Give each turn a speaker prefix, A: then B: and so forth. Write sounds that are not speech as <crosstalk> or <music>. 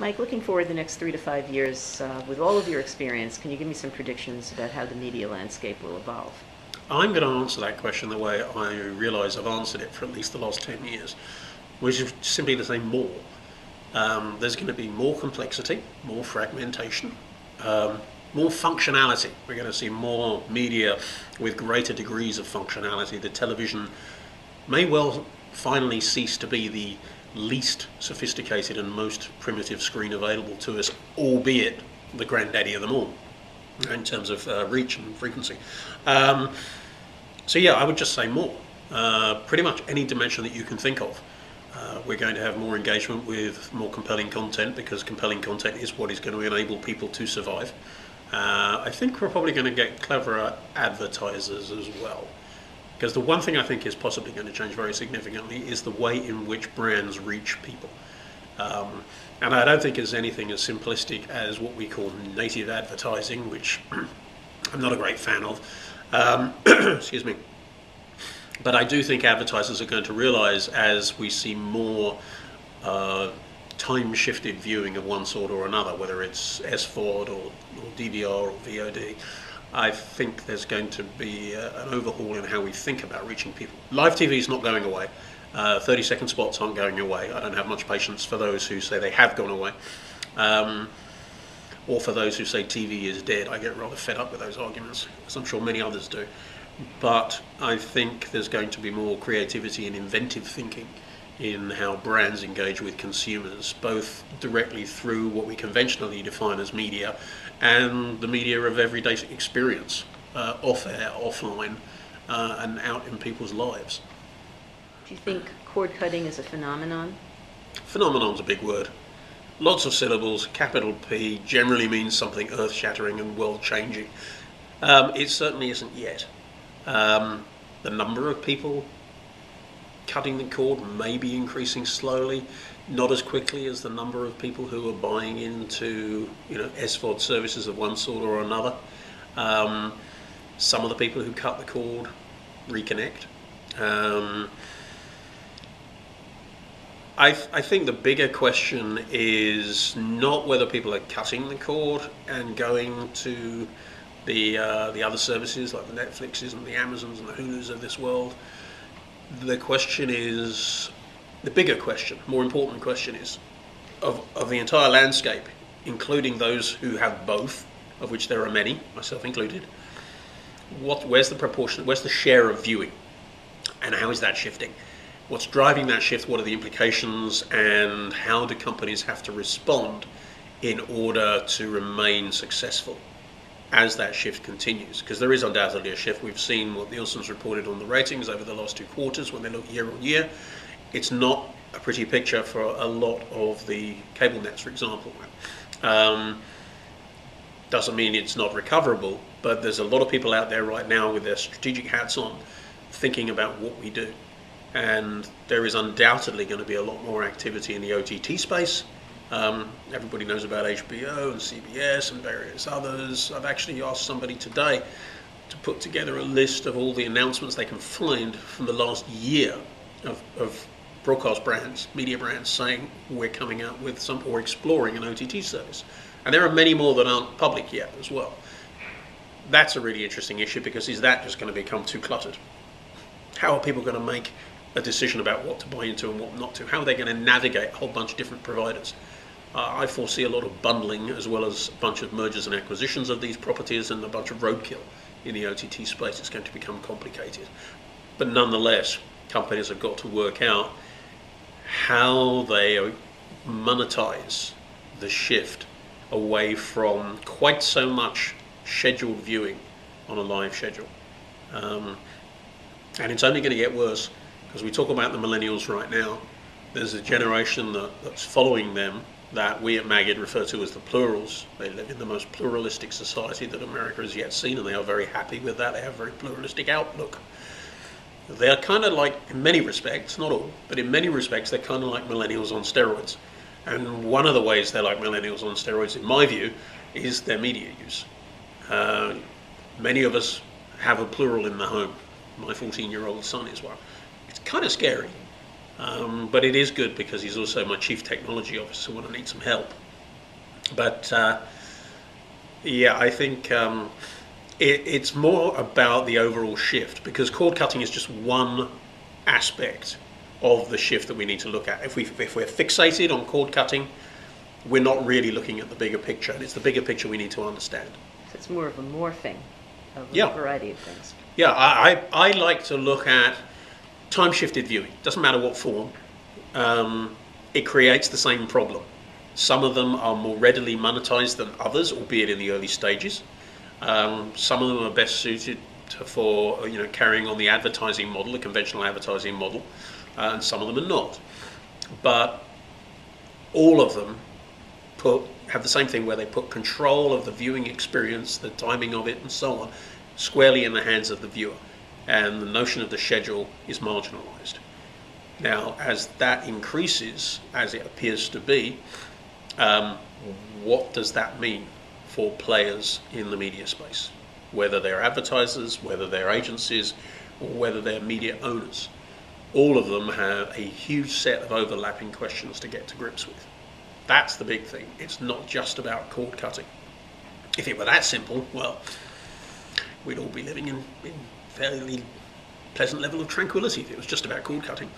A: Mike, looking forward the next three to five years, uh, with all of your experience, can you give me some predictions about how the media landscape will evolve?
B: I'm going to answer that question the way I realise I've answered it for at least the last 10 years, which is simply to say more. Um, there's going to be more complexity, more fragmentation, um, more functionality. We're going to see more media with greater degrees of functionality. The television may well finally cease to be the least sophisticated and most primitive screen available to us, albeit the granddaddy of them all in terms of uh, reach and frequency. Um, so yeah, I would just say more. Uh, pretty much any dimension that you can think of. Uh, we're going to have more engagement with more compelling content because compelling content is what is going to enable people to survive. Uh, I think we're probably going to get cleverer advertisers as well. Because the one thing I think is possibly going to change very significantly is the way in which brands reach people. Um, and I don't think it's anything as simplistic as what we call native advertising, which <clears throat> I'm not a great fan of. Um, <clears throat> excuse me. But I do think advertisers are going to realize as we see more uh, time shifted viewing of one sort or another, whether it's SVOD or, or DVR or VOD, I think there's going to be uh, an overhaul in how we think about reaching people. Live TV is not going away. Uh, 30 second spots aren't going away. I don't have much patience for those who say they have gone away. Um, or for those who say TV is dead. I get rather fed up with those arguments, as I'm sure many others do. But I think there's going to be more creativity and inventive thinking in how brands engage with consumers, both directly through what we conventionally define as media and the media of everyday experience, uh, off air, offline, uh, and out in people's lives.
A: Do you think cord cutting is a phenomenon?
B: Phenomenon's a big word. Lots of syllables, capital P, generally means something earth shattering and world changing. Um, it certainly isn't yet. Um, the number of people cutting the cord may be increasing slowly, not as quickly as the number of people who are buying into you know SVOD services of one sort or another. Um, some of the people who cut the cord reconnect. Um, I, I think the bigger question is not whether people are cutting the cord and going to the uh, the other services like the Netflixes and the Amazons and the Hulus of this world. The question is the bigger question, more important question is of, of the entire landscape, including those who have both, of which there are many, myself included. What where's the proportion? Where's the share of viewing, and how is that shifting? what's driving that shift, what are the implications, and how do companies have to respond in order to remain successful as that shift continues? Because there is undoubtedly a shift. We've seen what Nielsen's reported on the ratings over the last two quarters when they look year on year. It's not a pretty picture for a lot of the cable nets, for example. Um, doesn't mean it's not recoverable, but there's a lot of people out there right now with their strategic hats on thinking about what we do and there is undoubtedly going to be a lot more activity in the OTT space. Um, everybody knows about HBO and CBS and various others. I've actually asked somebody today to put together a list of all the announcements they can find from the last year of, of broadcast brands, media brands saying we're coming out with some or exploring an OTT service. And there are many more that aren't public yet as well. That's a really interesting issue because is that just going to become too cluttered? How are people going to make a decision about what to buy into and what not to. How are they going to navigate a whole bunch of different providers? Uh, I foresee a lot of bundling as well as a bunch of mergers and acquisitions of these properties and a bunch of roadkill in the OTT space. It's going to become complicated. But nonetheless, companies have got to work out how they monetize the shift away from quite so much scheduled viewing on a live schedule. Um, and it's only going to get worse because we talk about the millennials right now, there's a generation that, that's following them that we at Magid refer to as the plurals. They live in the most pluralistic society that America has yet seen, and they are very happy with that. They have a very pluralistic outlook. They are kind of like, in many respects, not all, but in many respects, they're kind of like millennials on steroids. And one of the ways they're like millennials on steroids, in my view, is their media use. Uh, many of us have a plural in the home. My 14 year old son is one It's kind of scary. Um, but it is good because he's also my chief technology officer when I need some help. But uh, yeah, I think um, it, it's more about the overall shift because cord cutting is just one aspect of the shift that we need to look at. If we if we're fixated on cord cutting, we're not really looking at the bigger picture, and it's the bigger picture we need to understand.
A: So it's more of a morphing of
B: Yeah.
A: a variety of things.
B: Yeah, I, I, I like to look at time shifted viewing. Doesn't matter what form. Um, it creates the same problem. Some of them are more readily monetized than others, albeit in the early stages. Um, some of them are best suited to, for you know carrying on the advertising model, the conventional advertising model, uh, and some of them are not. But all of them put have the same thing where they put control of the viewing experience, the timing of it, and so on, squarely in the hands of the viewer, and the notion of the schedule is marginalised. Now, as that increases, as it appears to be, um, what does that mean for players in the media space? Whether they're advertisers, whether they're agencies, or whether they're media owners. All of them have a huge set of overlapping questions to get to grips with. That's the big thing. It's not just about cord cutting. If it were that simple, well, we'd all be living in, in fairly pleasant level of tranquility if it was just about cord cutting.